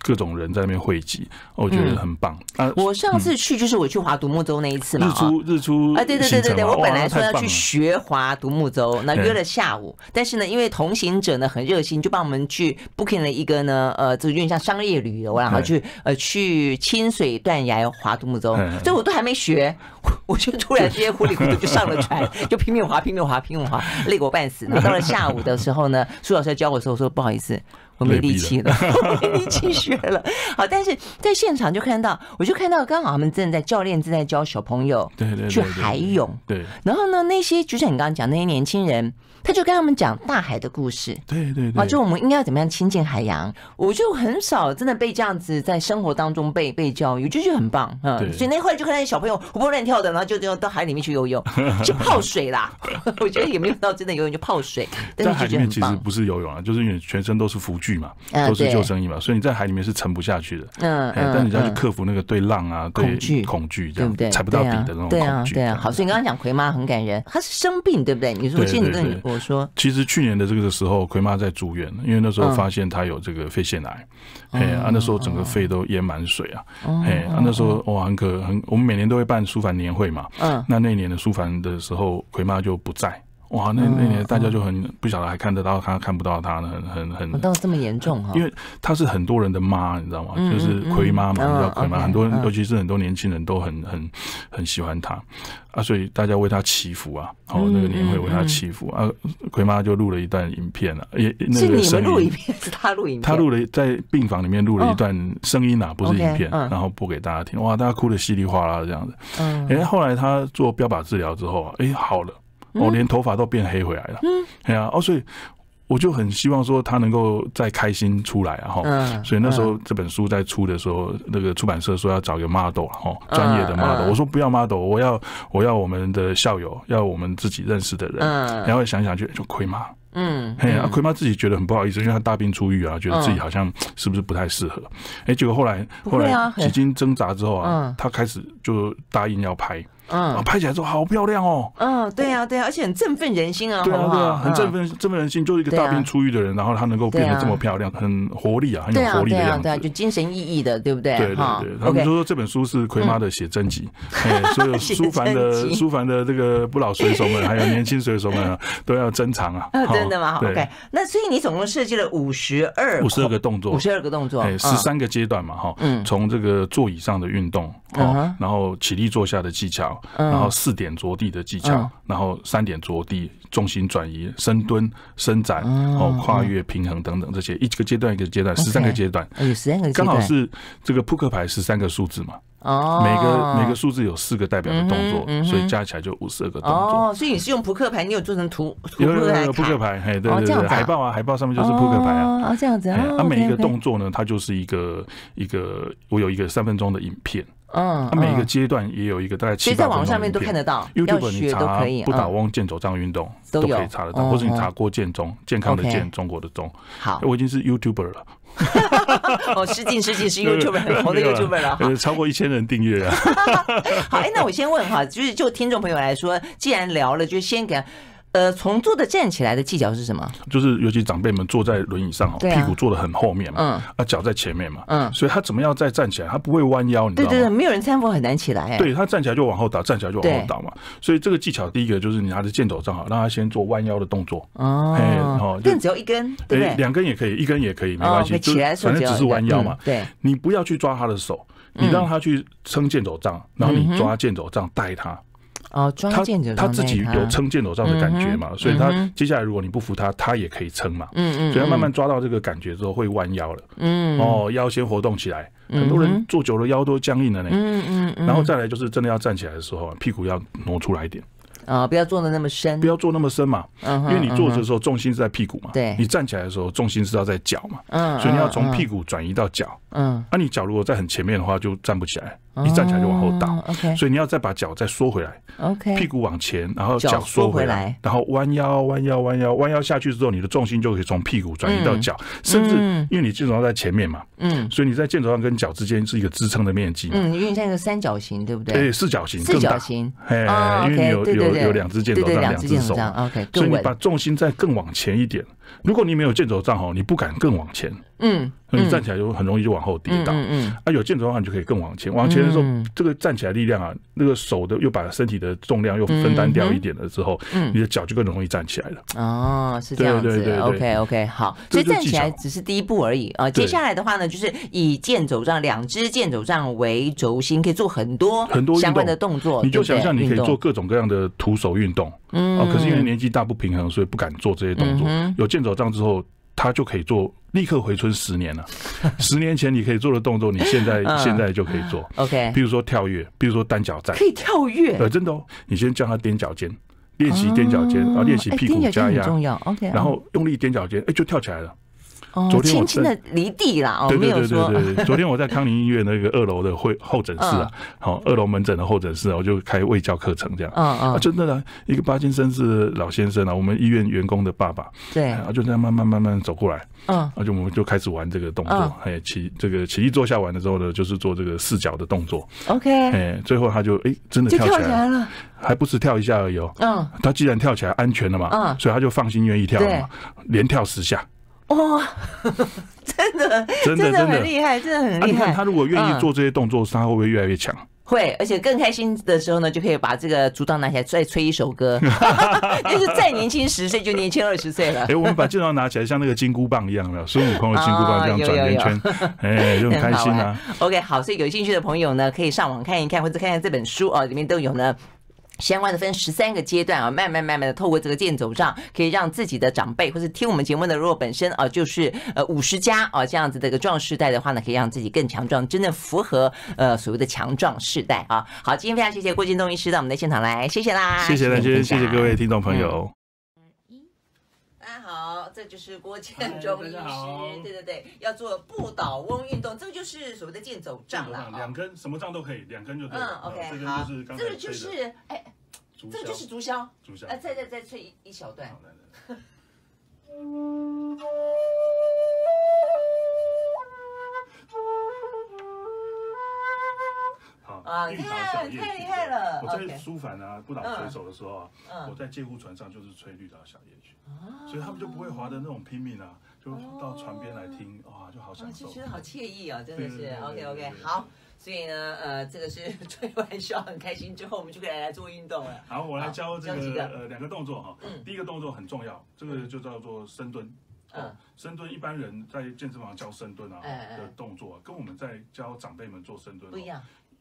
各种人在那边汇集，我觉得很棒。啊，我上次去就是我去划独。木舟那一次嘛，日出日出啊，对对对对对，我本来说要去学划独木舟，那约了下午，但是呢，因为同行者呢很热心，就帮我们去 booking 了一个呢，呃，这个有点像商业旅游，然后去呃去清水断崖划独木舟，所以我都还没学，我就突然之间糊里糊涂就上了船，就拼命划拼命划拼命划，累我半死。然后到了下午的时候呢，苏老师教我的时候说不好意思。我没力气了，没力气学了。好，但是在现场就看到，我就看到刚好他们正在教练正在教小朋友，对对，去海泳。对。然后呢，那些就像你刚刚讲那些年轻人，他就跟他们讲大海的故事。对对对。啊，就我们应该要怎么样亲近海洋？我就很少真的被这样子在生活当中被被教育，就觉得很棒。嗯。所以那会就看那些小朋友活蹦乱跳的，然后就就到海里面去游泳，去泡水啦。我觉得也没有到真的游泳，就泡水。在海里面其实不是游泳啊，就是因为全身都是浮具嘛，都是救生衣嘛，所以你在海里面是沉不下去的。嗯嗯，但你要去克服那个对浪啊、恐惧、恐惧，对不对？踩不到底的那种恐惧。对啊，好，所以你刚刚讲葵妈很感人，她是生病，对不对？你说，我记得你跟我说，其实去年的这个时候，葵妈在住院，因为那时候发现她有这个肺腺癌，哎啊，那时候整个肺都淹满水啊，哎啊，那时候哇，很可很，我们每年都会办书凡年会嘛，嗯，那那年的书凡的时候，葵妈就不在。哇，那那年大家就很不晓得还看得到他看不到他呢，很很很到这么严重哈。因为她是很多人的妈，你知道吗？就是葵妈嘛，叫葵妈，很多人尤其是很多年轻人都很很很喜欢她。啊，所以大家为她祈福啊，哦，那个年会为她祈福啊，葵妈就录了一段影片啊，也那个声音是他录影，她录了在病房里面录了一段声音啊，不是影片，然后播给大家听，哇，大家哭的稀里哗啦这样子。嗯，哎，后来她做标靶治疗之后啊，哎，好了。哦，连头发都变黑回来了。嗯，哎呀，哦，所以我就很希望说他能够再开心出来啊，哈。嗯。所以那时候这本书在出的时候，那个出版社说要找一个 model 哈，专业的 model。我说不要 model，我要我要我们的校友，要我们自己认识的人。嗯。然后想想就就亏妈。嗯。嘿呀，亏妈自己觉得很不好意思，因为她大病初愈啊，觉得自己好像是不是不太适合。哎，结果后来后来几经挣扎之后啊，他开始就答应要拍。嗯，拍起来之后好漂亮哦。嗯，对啊，对啊，而且很振奋人心啊。对啊，对啊，很振奋振奋人心，就是一个大病初愈的人，然后他能够变得这么漂亮，很活力啊，很有活力的样子。对啊，就精神奕奕的，对不对？对对对。他们说这本书是奎妈的写真集，所有 书凡的书凡的这个不老水手们，还有年轻水手们都要珍藏啊。真的吗？OK。那所以你总共设计了五十二五十二个动作，五十二个动作，哎，十三个阶段嘛，哈。嗯。从这个座椅上的运动，哦，然后起立坐下的技巧，然后四点着地的技巧，然后三点着地，重心转移，深蹲、伸展，哦，跨越、平衡等等这些，一个阶段一个阶段，十三个阶段，有十三个，刚好是这个扑克牌十三个数字嘛。哦，每个每个数字有四个代表的动作，所以加起来就五十二个动作。哦，所以你是用扑克牌，你有做成图？有有有扑克牌，嘿，对对对，海报啊，海报上面就是扑克牌啊。哦，这样子啊。它每一个动作呢，它就是一个一个，我有一个三分钟的影片。嗯，它每一个阶段也有一个大概七八在网上面都看得到，YouTube 你查不倒翁健走杖运动都可以查得到，或者你查郭建中，健康的健，中国的中。好，我已经是 YouTuber 了。哦，失敬失敬，是 YouTuber 很红的 YouTuber 了，哈，超过一千人订阅啊。好，哎，那我先问哈，就是就听众朋友来说，既然聊了，就先给。呃，从坐的站起来的技巧是什么？就是尤其长辈们坐在轮椅上哦，屁股坐的很后面嘛，嗯，啊脚在前面嘛，嗯，所以他怎么样再站起来，他不会弯腰，你知道吗？对对对，没有人搀扶很难起来，对他站起来就往后倒，站起来就往后倒嘛。所以这个技巧第一个就是你拿着剑走正好，让他先做弯腰的动作哦，哎哦，但只要一根，对，两根也可以，一根也可以，没关系，起来反正只是弯腰嘛。对，你不要去抓他的手，你让他去撑剑走杖，然后你抓剑走杖带他。哦，他他自己有撑箭头杖的感觉嘛，所以他接下来如果你不扶他，他也可以撑嘛。嗯嗯，所以他慢慢抓到这个感觉之后，会弯腰了。嗯，哦，腰先活动起来。很多人坐久了腰都僵硬了呢。嗯嗯嗯，然后再来就是真的要站起来的时候，屁股要挪出来一点。啊，不要坐的那么深，不要坐那么深嘛，因为你坐着的时候重心是在屁股嘛，对，你站起来的时候重心是要在脚嘛，嗯，所以你要从屁股转移到脚，嗯，那你脚如果在很前面的话，就站不起来，一站起来就往后倒，OK，所以你要再把脚再缩回来，OK，屁股往前，然后脚缩回来，然后弯腰弯腰弯腰弯腰下去之后，你的重心就可以从屁股转移到脚，甚至因为你健走上在前面嘛，嗯，所以你在箭头上跟脚之间是一个支撑的面积，嗯，因为像一个三角形，对不对？对，四角形，四角形，哎，因为你有有有两只箭头。两只手，OK，所以你把重心再更往前一点。如果你没有健走杖哈，你不敢更往前。嗯。你站起来就很容易就往后跌倒，啊，有健走的话你就可以更往前。往前的时候，这个站起来力量啊，那个手的又把身体的重量又分担掉一点了之后，你的脚就更容易站起来了。哦，是这样子。OK OK，好，所以站起来只是第一步而已啊。接下来的话呢，就是以健走杖两只健走杖为轴心，可以做很多很多相关的动作。你就想象你可以做各种各样的徒手运动。嗯，可是因为年纪大不平衡，所以不敢做这些动作。有健走杖之后。他就可以做，立刻回春十年了。十年前你可以做的动作，你现在 现在就可以做。OK，比如说跳跃，比如说单脚站，可以跳跃。呃，真的哦，你先叫他踮脚尖，练习踮脚尖，然后练习屁股加压，重要。OK，然后用力踮脚尖，哎，就跳起来了。昨天轻轻的离地啦，哦，没有说。对对对对昨天我在康宁医院那个二楼的会候诊室啊，好，二楼门诊的候诊室，我就开卫教课程这样。嗯嗯。真的呢，一个巴金森是老先生啊，我们医院员工的爸爸。对。然后就这样慢慢慢慢走过来。嗯。然后就我们就开始玩这个动作，哎，起这个起立坐下完的时候呢，就是做这个四脚的动作。OK。哎，最后他就哎真的跳起来了，还不是跳一下而已哦。嗯。他既然跳起来安全了嘛，嗯，所以他就放心愿意跳了嘛，连跳十下。哇，真的，真的很厉害，真的很厉害。你看他如果愿意做这些动作，他会不会越来越强？会，而且更开心的时候呢，就可以把这个竹刀拿起来再吹一首歌，就是再年轻十岁就年轻二十岁了。哎，我们把剑刀拿起来，像那个金箍棒一样的孙悟空的金箍棒这样转圆圈，哎，就很开心啊。OK，好，所以有兴趣的朋友呢，可以上网看一看，或者看看这本书哦，里面都有呢。相关的分十三个阶段啊，慢慢慢慢的透过这个健走杖，可以让自己的长辈或是听我们节目的，如果本身啊就是呃五十加啊这样子的一个壮世代的话呢，可以让自己更强壮，真的符合呃所谓的强壮世代啊。好，今天非常谢谢郭金东医师到我们的现场来，谢谢啦，谢谢大家，谢谢各位听众朋友。这就是郭建中医师，对对对，要做不倒翁运动，这个就是所谓的健走杖了。两根什么杖都可以，两根就可以。嗯，OK，好，这个就是哎，这个就是竹箫，竹箫，哎，再再再吹一一小段。好，啊，你看太厉害了！我在苏凡啊，不倒水手的时候啊，我在介护船上就是吹绿岛小夜曲，所以他们就不会划的那种拼命啊，就到船边来听，哇，就好享受，觉得好惬意啊，真的是。OK OK，好，所以呢，呃，这个是 吹完笑很开心之后，我们就可以来做运动了。好，我来教这个呃两个动作哈，第一个动作很重要，这个就叫做深蹲。哦，深蹲一般人在健身房教深蹲啊的动作，跟我们在教长辈们做深蹲不一样。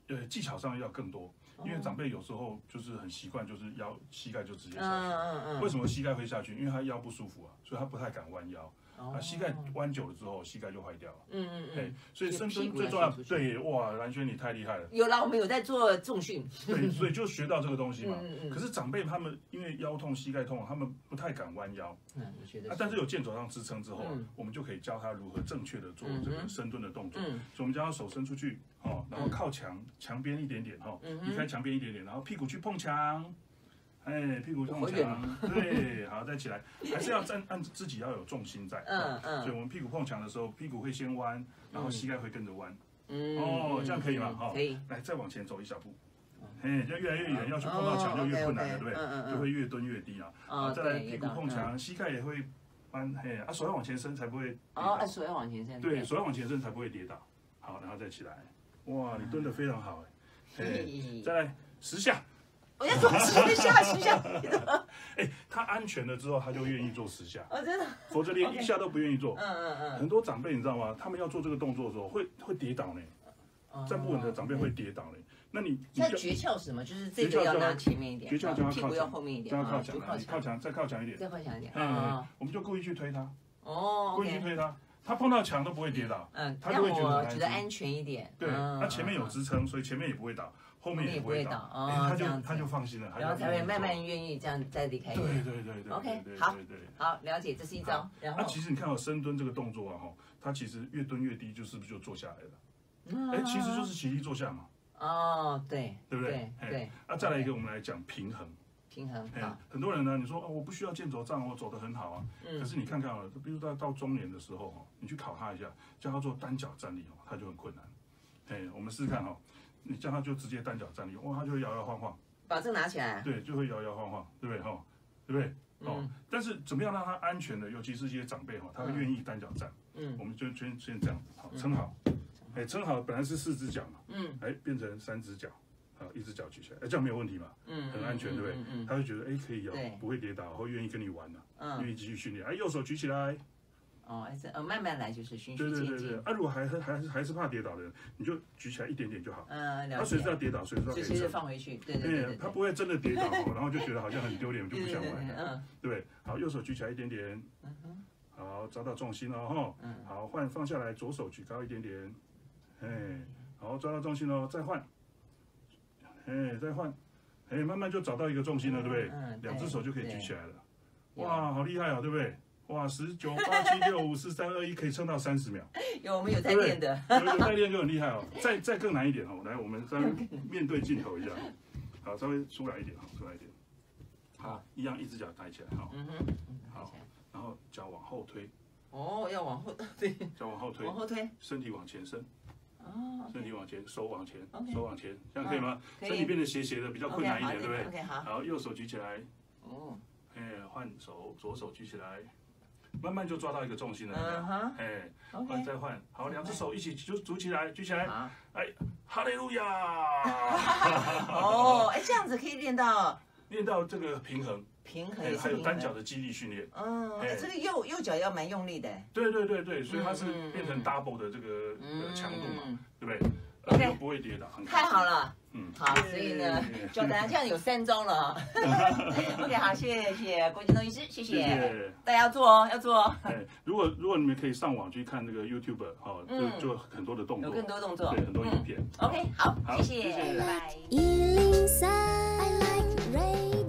呃，技巧上要更多，因为长辈有时候就是很习惯，就是腰膝盖就直接下去。嗯嗯嗯。为什么膝盖会下去？因为他腰不舒服啊，所以他不太敢弯腰。啊，膝盖弯久了之后，膝盖就坏掉了。嗯嗯嗯。所以深蹲最重要。对，哇，蓝轩你太厉害了。有啦，我们有在做重训。对，所以就学到这个东西嘛。嗯嗯可是长辈他们因为腰痛、膝盖痛，他们不太敢弯腰。嗯，我觉得。啊，但是有健走上支撑之后，我们就可以教他如何正确的做这个深蹲的动作。嗯。所以我们将他手伸出去，哦，然后靠墙墙边一点点，哈，离开墙边一点点，然后屁股去碰墙。哎，屁股碰墙，对，好，再起来，还是要站，按自己要有重心在，嗯嗯，所以我们屁股碰墙的时候，屁股会先弯，然后膝盖会跟着弯，嗯，哦，这样可以吗？哈，可以，来，再往前走一小步，哎，就越来越远，要去碰到墙就越困难了，对不对？就会越蹲越低啊，啊，再来屁股碰墙，膝盖也会弯，嘿，啊，手要往前伸才不会，哦，手要往前伸，对，手要往前伸才不会跌倒，好，然后再起来，哇，你蹲的非常好，哎，再来十下。我要做十下，十下。哎，他安全了之后，他就愿意做十下。哦，真的。否则连一下都不愿意做。嗯嗯嗯。很多长辈你知道吗？他们要做这个动作的时候，会会跌倒呢。站不稳的长辈会跌倒呢。那你那诀窍是什么？就是这个要拿前面一点，诀窍就要靠墙，后面一点，要靠墙，靠墙，再靠墙一点，再靠墙一点。嗯，我们就故意去推他。哦，故意去推他，他碰到墙都不会跌倒。嗯，他就会觉得安全一点。对，他前面有支撑，所以前面也不会倒。后面也不会倒，他就他就放心了，然后才会慢慢愿意这样再离开。对对对对，OK，好，好了解，这是一招。然后，其实你看到深蹲这个动作啊，哈，它其实越蹲越低，就是不是就坐下来了？哎，其实就是起立坐下嘛。哦，对，对不对？对。那，再来一个，我们来讲平衡。平衡。哎，很多人呢，你说哦，我不需要健走杖，我走得很好啊。嗯。可是你看看啊，比如到到中年的时候哦，你去考他一下，叫他做单脚站立哦，他就很困难。哎，我们试试看哈。你叫他就直接单脚站立，哇，他就会摇摇晃晃。把这拿起来。对，就会摇摇晃晃，对不对？哈，对不对？哦，但是怎么样让他安全的？尤其是一些长辈哈，他会愿意单脚站。嗯。我们就先先这样，好，撑好。哎，撑好，本来是四只脚嘛。嗯。哎，变成三只脚，好，一只脚举起来，哎，这样没有问题嘛？嗯。很安全，对不对？嗯。他会觉得哎可以摇，不会跌倒，会愿意跟你玩的，愿意继续训练。哎，右手举起来。哦，还是呃慢慢来，就是循序渐进。对对对对，啊，如果还还还是还是怕跌倒的人，你就举起来一点点就好。嗯，了解。他随时要跌倒，随时要随时放回去。对对对。他不会真的跌倒，然后就觉得好像很丢脸，就不想玩了。嗯。对，好，右手举起来一点点。嗯哼。好，找到重心了哈。嗯。好，换放下来，左手举高一点点。哎，好，抓到重心了，再换。哎，再换。哎，慢慢就找到一个重心了，对不对？嗯。两只手就可以举起来了。哇，好厉害啊，对不对？哇，十九八七六五四三二一，可以撑到三十秒。有我们有在练的，有有在练就很厉害哦。再再更难一点哦，来，我们再面对镜头一下，好，稍微出来一点哈，出来一点。好，一样，一只脚抬起来哈。嗯哼。好，然后脚往后推。哦，要往后对。脚往后推。往后推。身体往前伸。哦。身体往前，手往前，手往前，这样可以吗？身体变得斜斜的，比较困难一点，对不对？OK，好。好，右手举起来。哦。哎，换手，左手举起来。慢慢就抓到一个重心了，嗯哼，哎，换再换，好，两只手一起就举起来，举起来，哎，哈利路亚，哦，哎，这样子可以练到 练到这个平衡，平衡，还有单脚的肌力训练，嗯，哎，这个右右脚要蛮用力的，对对对对，所以它是变成 double 的这个强度嘛，对不对？OK，不会跌倒，太好了。嗯，好，所以呢，教大家这样有三招了。OK，好，谢谢郭金东医师，谢谢。大家要做哦，要做哦。对，如果如果你们可以上网去看那个 YouTube，哈，就就很多的动作，有更多动作，对，很多影片。OK，好，谢谢，拜拜。